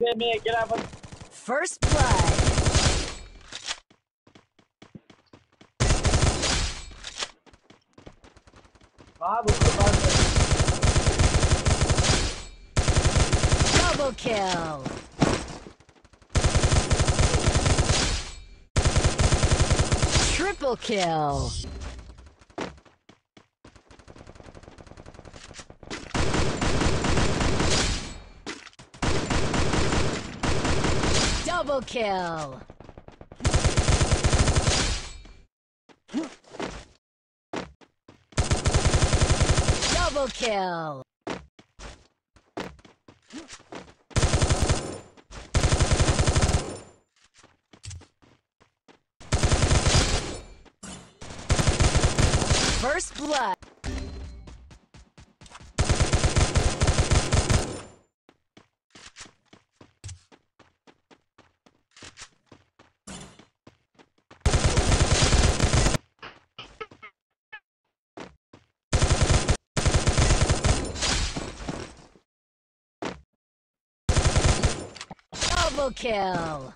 Get me, get out of First blood. Double kill. Triple kill. Double kill. Double kill. First blood. Double kill.